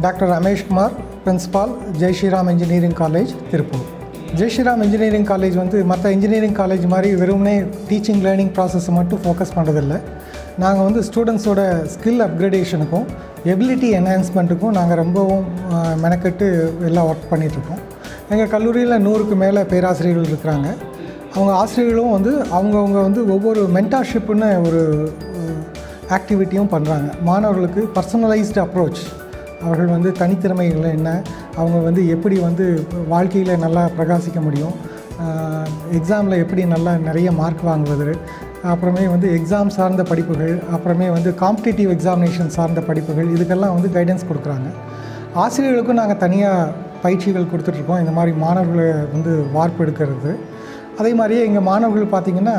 Doctor Rameshkumar principal Jai Sriram engineering college Tiruppur Jai Sriram engineering college வந்து மற்ற engineering college மாதிரி வெறுமனே teaching learning ப்ராசஸை மட்டும் ஃபோக்கஸ் பண்ணுறதில்ல நாங்கள் வந்து ஸ்டூடெண்ட்ஸோட ஸ்கில் அப்கிரேடேஷனுக்கும் எபிலிட்டி என்ஹான்ஸ்மெண்ட்டுக்கும் நாங்கள் ரொம்பவும் மெனக்கெட்டு எல்லாம் ஒர்க் பண்ணிகிட்ருக்கோம் எங்கள் கல்லூரியில் நூறுக்கு மேலே பேராசிரியர்கள் இருக்கிறாங்க. அவங்க ஆசிரியர்களும் வந்து அவங்கவுங்க வந்து ஒவ்வொரு மென்டார்ஷிப்புன்னு ஒரு ஆக்டிவிட்டியும் பண்ணுறாங்க மாணவர்களுக்கு பர்சனலைஸ்டு அப்ரோச் அவர்கள் வந்து தனித்திறமைகள் என்ன அவங்க வந்து எப்படி வந்து வாழ்க்கையில் நல்லா பிரகாசிக்க முடியும் எக்ஸாமில் எப்படி நல்லா நிறைய மார்க் வாங்குவது அப்புறமே வந்து எக்ஸாம் சார்ந்த படிப்புகள் அப்புறமே வந்து காம்படிட்டிவ் எக்ஸாமினேஷன் சார்ந்த படிப்புகள் இதுக்கெல்லாம் வந்து கைடன்ஸ் கொடுக்குறாங்க. ஆசிரியர்களுக்கும் நாங்கள் தனியாக பயிற்சிகள் கொடுத்துட்ருக்கோம் இந்த மாதிரி மாணவர்களை வந்து வார்ப்பு எடுக்கிறது. அதே மாதிரியே எங்கள் மாணவர்கள் பார்த்திங்கன்னா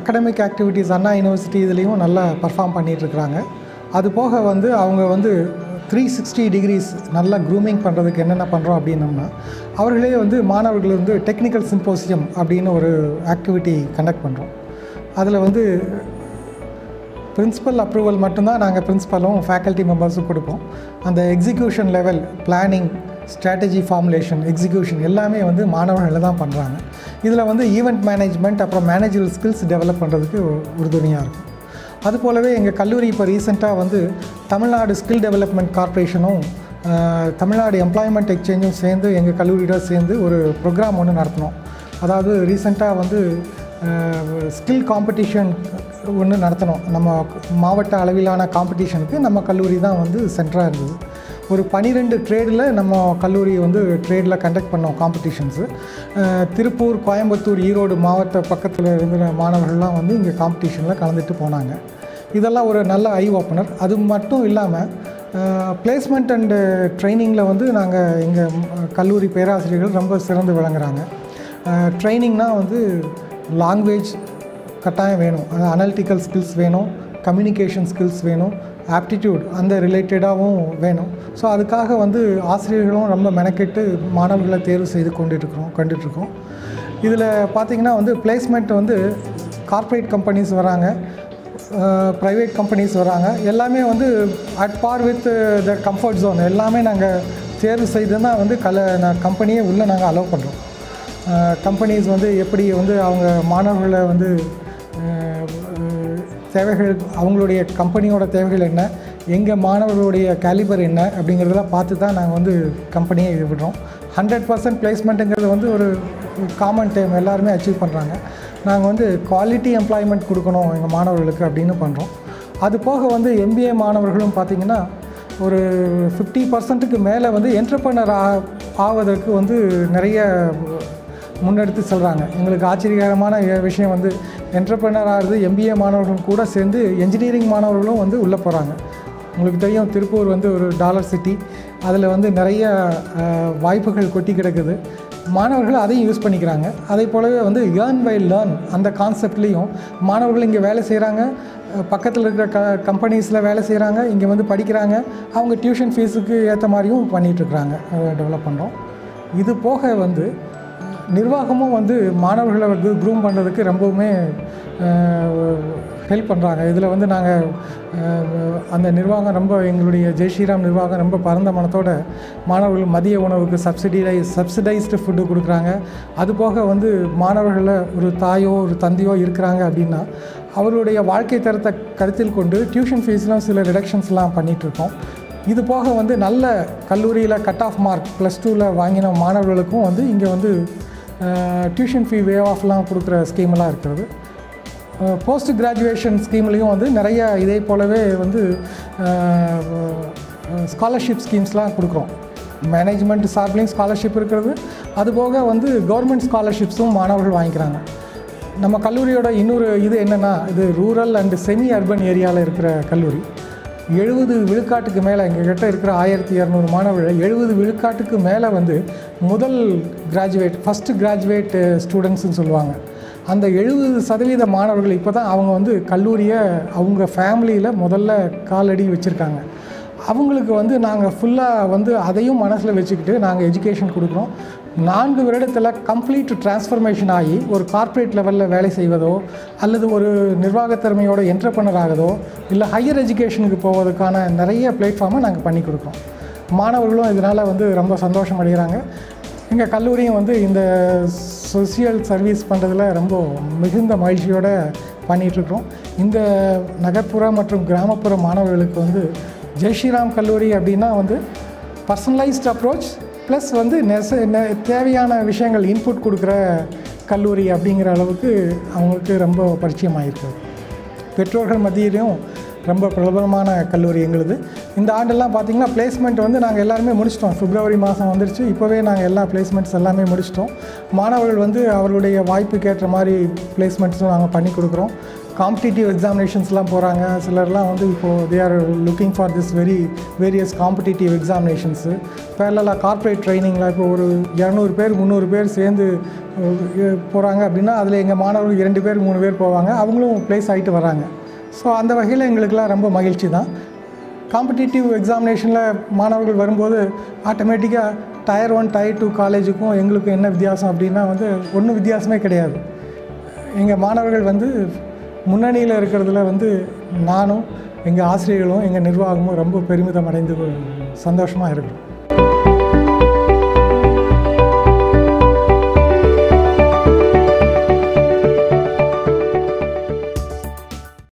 அகடமிக் ஆக்டிவிட்டீஸ் அண்ணா யூனிவர்சிட்டி இதுலேயும் நல்லா பர்ஃபார்ம் பண்ணிகிட்ருக்குறாங்க அது போக வந்து அவங்க வந்து த்ரீ சிக்ஸ்டி டிகிரிஸ் நல்லா க்ரூமிங் பண்ணுறதுக்கு என்னென்ன பண்ணுறோம் அப்படின்னம்னா அவர்களே வந்து மாணவர்கள் வந்து டெக்னிக்கல் சிம்போசியம் அப்படின்னு ஒரு ஆக்டிவிட்டி கண்டக்ட் பண்ணுறோம் அதில் வந்து பிரின்ஸிபல் அப்ரூவல் மட்டும்தான் நாங்கள் பிரின்ஸிபலும் ஃபேக்கல்ட்டி மெம்பர்ஸும் கொடுப்போம். அந்த execution level planning strategy formulation execution எல்லாமே வந்து மாணவர்கள் தான் பண்ணுறாங்க இதில் வந்து ஈவெண்ட் மேனேஜ்மெண்ட் அப்புறம் மேனேஜர் ஸ்கில்ஸ் டெவலப் பண்ணுறதுக்கு உறுதுணையாக இருக்கும். அது போலவே எங்கள் கல்லூரி இப்போ ரீசெண்டாக வந்து தமிழ்நாடு ஸ்கில் டெவலப்மெண்ட் கார்ப்பரேஷனும் தமிழ்நாடு எம்ப்ளாய்மெண்ட் எக்ஸ்சேஞ்சும் சேர்ந்து எங்கள் கல்லூரியோட சேர்ந்து ஒரு ப்ரோக்ராம் ஒன்று நடத்தினோம். அதாவது ரீசெண்டாக வந்து ஸ்கில் காம்படிஷன் ஒன்று நடத்தினோம். நம்ம மாவட்ட அளவிலான காம்படிஷனுக்கு நம்ம கல்லூரி தான் வந்து சென்டராக இருந்தது. ஒரு பனிரெண்டு ட்ரேடில் நம்ம கல்லூரி வந்து ட்ரேடில் கண்டக்ட் பண்ணோம் காம்படிஷன்ஸு திருப்பூர் கோயம்புத்தூர் ஈரோடு மாவட்ட பக்கத்தில் இருந்த மாணவர்கள்லாம் வந்து இங்கே காம்படிஷனில் கலந்துட்டு போனாங்க. இதெல்லாம் ஒரு நல்ல ஐ ஓப்பனர் அது மட்டும் இல்லாமல் பிளேஸ்மெண்ட் அண்டு ட்ரைனிங்கில் வந்து நாங்கள் எங்கள் கல்லூரி பேராசிரியர்கள் ரொம்ப சிறந்து விளங்குறாங்க. ட்ரைனிங்னால் வந்து லாங்குவேஜ் கட்டாயம் வேணும். அது அனலிட்டிக்கல் ஸ்கில்ஸ் வேணும். கம்யூனிகேஷன் ஸ்கில்ஸ் வேணும். ஆப்டிடியூட் அந்த ரிலேட்டடாகவும் வேணும். ஸோ அதுக்காக வந்து ஆசிரியர்களும் ரொம்ப மெனக்கெட்டு மாணவர்களை தேர்வு செய்து கொண்டுட்ருக்கோம் கொண்டுட்ருக்கோம் இதில் பார்த்திங்கன்னா வந்து பிளேஸ்மெண்ட் வந்து கார்ப்பரேட் கம்பெனிஸ் வராங்க. ப்ரைவேட் கம்பெனிஸ் வராங்க. எல்லாமே வந்து at par with the comfort zone எல்லாமே நாங்கள் தேர்வு செய்து தான் வந்து கல நான் கம்பெனியே உள்ளே நாங்கள் அலோவ் பண்ணுறோம் கம்பெனிஸ் வந்து எப்படி வந்து அவங்க மாணவர்களை வந்து தேவைகள் அவங்களுடைய கம்பெனியோட தேவைகள் என்ன எங்கள் மாணவர்களுடைய கேலிபர் என்ன அப்படிங்கிறதெல்லாம் பார்த்து தான் நாங்கள் வந்து கம்பெனியை இது விடுறோம் ஹண்ட்ரட் பர்சன்ட் பிளேஸ்மெண்ட்டுங்கிறது வந்து ஒரு காமன் டைம் எல்லாருமே அச்சீவ் பண்ணுறாங்க நாங்கள் வந்து குவாலிட்டி எம்ப்ளாய்மெண்ட் கொடுக்கணும் எங்கள் மாணவர்களுக்கு அப்படின்னு பண்ணுறோம் அது போக வந்து எம்பிஏ மாணவர்களும் பார்த்திங்கன்னா ஒரு ஃபிஃப்டி பர்சன்ட்டுக்கு மேலே வந்து என்டர்பிரனர் ஆ ஆவதற்கு வந்து நிறைய முன்னெடுத்து சொல்கிறாங்க எங்களுக்கு ஆச்சரியகரமான விஷயம் வந்து என்டர்பிரனர் ஆகிறது எம்பிஏ மாணவர்களும் கூட சேர்ந்து என்ஜினியரிங் மாணவர்களும் வந்து உள்ளே போகிறாங்க உங்களுக்கு தெரியும் திருப்பூர் வந்து ஒரு டாலர் சிட்டி அதில் வந்து நிறைய வாய்ப்புகள் கொட்டி கிடக்குது. மாணவர்கள் அதையும் யூஸ் பண்ணிக்கிறாங்க. அதே போலவே வந்து ஏர்ன் பை லேர்ன் அந்த கான்செப்ட்லேயும் மாணவர்கள் இங்கே வேலை செய்கிறாங்க பக்கத்தில் இருக்கிற க கம்பெனிஸில் வேலை செய்கிறாங்க இங்கே வந்து படிக்கிறாங்க. அவங்க டியூஷன் ஃபீஸுக்கு ஏற்ற மாதிரியும் பண்ணிகிட்ருக்குறாங்க டெவலப் பண்ணுறோம் இது போக வந்து நிர்வாகமும் வந்து மாணவர்களை வந்து க்ரூம் பண்ணுறதுக்கு ரொம்பவுமே ஹெல்ப் பண்ணுறாங்க இதில் வந்து நாங்கள் அந்த நிர்வாகம் ரொம்ப எங்களுடைய ஜெய் ஸ்ரீராம் நிர்வாகம் ரொம்ப பரந்த மனத்தோட மாணவர்கள் மதிய உணவுக்கு சப்சிடைஸ் சப்சிடைஸ்டு ஃபுட்டு கொடுக்குறாங்க. அது போக வந்து மாணவர்களில் ஒரு தாயோ ஒரு தந்தையோ இருக்கிறாங்க அப்படின்னா அவருடைய வாழ்க்கை தரத்தை கருத்தில் கொண்டு டியூஷன் ஃபீஸ்லாம் சில ரிடக்ஷன்ஸ்லாம் பண்ணிகிட்ருக்கோம் இது போக வந்து நல்ல கல்லூரியில் கட் ஆஃப் மார்க் ப்ளஸ் டூவில் வாங்கின மாணவர்களுக்கும் வந்து இங்கே வந்து டியூஷன் ஃபீ வே ஆஃப்லாம் கொடுக்குற ஸ்கீமெல்லாம் இருக்கிறது. போஸ்ட் கிராஜுவேஷன் ஸ்கீம்லேயும் வந்து நிறைய இதே போலவே வந்து ஸ்காலர்ஷிப் ஸ்கீம்ஸ்லாம் கொடுக்குறோம். மேனேஜ்மெண்ட் சார்பிலையும் ஸ்காலர்ஷிப் இருக்கிறது. அதுபோக வந்து கவர்மெண்ட் ஸ்காலர்ஷிப்ஸும் மாணவர்கள் வாங்கிக்கிறாங்க. நம்ம கல்லூரியோட இன்னொரு இது என்னென்னா இது ரூரல் அண்டு செமி அர்பன் ஏரியாவில் இருக்கிற கல்லூரி. எழுபது விழுக்காட்டுக்கு மேலே எங்ககிட்ட இருக்கிற ஆயிரத்தி இரநூறு மாணவர்கள் எழுபது விழுக்காட்டுக்கு மேலே வந்து முதல் கிராஜுவேட் ஃபஸ்ட்டு கிராஜுவேட் ஸ்டூடெண்ட்ஸுன்னு சொல்லுவாங்க. அந்த எழுபது சதவீத மாணவர்கள் இப்போ தான் அவங்க வந்து கல்லூரியை அவங்க ஃபேமிலியில் முதல்ல காலடி வச்சுருக்காங்க. அவங்களுக்கு வந்து நாங்கள் ஃபுல்லாக வந்து அதையும் மனசில் வச்சுக்கிட்டு நாங்கள் எஜுகேஷன் கொடுக்குறோம். நான்கு வருடத்தில் கம்ப்ளீட் டிரான்ஸ்ஃபர்மேஷன் ஆகி ஒரு கார்ப்பரேட் லெவலில் வேலை செய்வதோ அல்லது ஒரு நிர்வாகத்திறமையோட என்டர்பனர் ஆகதோ இல்லை ஹையர் எஜுகேஷனுக்கு போவதற்கான நிறைய பிளேட்ஃபார்மை நாங்கள் பண்ணி கொடுக்குறோம். மாணவர்களும் இதனால் வந்து ரொம்ப சந்தோஷம் அடைகிறாங்க. எங்கள் கல்லூரியும் வந்து இந்த சோசியல் சர்வீஸ் பண்ணுறதுல ரொம்ப மிகுந்த மகிழ்ச்சியோடு பண்ணிகிட்ருக்குறோம் இந்த நகர்ப்புற மற்றும் கிராமப்புற மாணவர்களுக்கு வந்து ஜெய் ஸ்ரீராம் கல்லூரி அப்படின்னா வந்து பர்சனலைஸ்ட் அப்ரோச் ப்ளஸ் வந்து நெச நெ- தேவையான விஷயங்கள் இன்புட் கொடுக்குற கல்லூரி அப்படிங்கிற அளவுக்கு அவங்களுக்கு ரொம்ப பரிச்சயமாகிருக்கு பெற்றோர்கள் மத்தியிலையும் ரொம்ப பிரபலமான கல்லூரி எங்களுது. இந்த ஆண்டெல்லாம் பார்த்திங்கன்னா பிளேஸ்மெண்ட் வந்து நாங்கள் எல்லாருமே முடிச்சிட்டோம். பிப்ரவரி மாதம் வந்துருச்சு. இப்போவே நாங்கள் எல்லா பிளேஸ்மெண்ட்ஸ் எல்லாமே முடிச்சிட்டோம். மாணவர்கள் வந்து அவர்களுடைய வாய்ப்புக்கு ஏற்ற மாதிரி பிளேஸ்மெண்ட்ஸும் நாங்கள் பண்ணி கொடுக்குறோம். காம்படிட்டிவ் எக்ஸாமினேஷன்ஸ்லாம் போகிறாங்க சிலர்லாம் வந்து இப்போது they are looking for this very various competitive examinations பேரலாக கார்ப்பரேட் ட்ரைனிங்கில் இப்போ ஒரு இரநூறு பேர் முந்நூறு பேர் சேர்ந்து போகிறாங்க அப்படின்னா அதில் எங்கள் மாணவர்கள் இரண்டு பேர் மூணு பேர் போவாங்க. அவங்களும் ப்ளேஸ் ஆகிட்டு வராங்க. ஸோ அந்த வகையில் எங்களுக்கெல்லாம் ரொம்ப மகிழ்ச்சி தான். காம்படிட்டிவ் எக்ஸாமினேஷனில் மாணவர்கள் வரும்போது ஆட்டோமேட்டிக்காக டயர் ஒன் டயர் டூ காலேஜுக்கும் எங்களுக்கும் என்ன வித்தியாசம் அப்படின்னா வந்து ஒன்றும் வித்தியாசமே கிடையாது. எங்கள் மாணவர்கள் வந்து முன்னணியில் இருக்கிறதுல வந்து நானும் எங்கள் ஆசிரியர்களும் எங்கள் நிர்வாகமும் ரொம்ப பெருமிதம் அடைந்து சந்தோஷமாக இருக்கிறோம்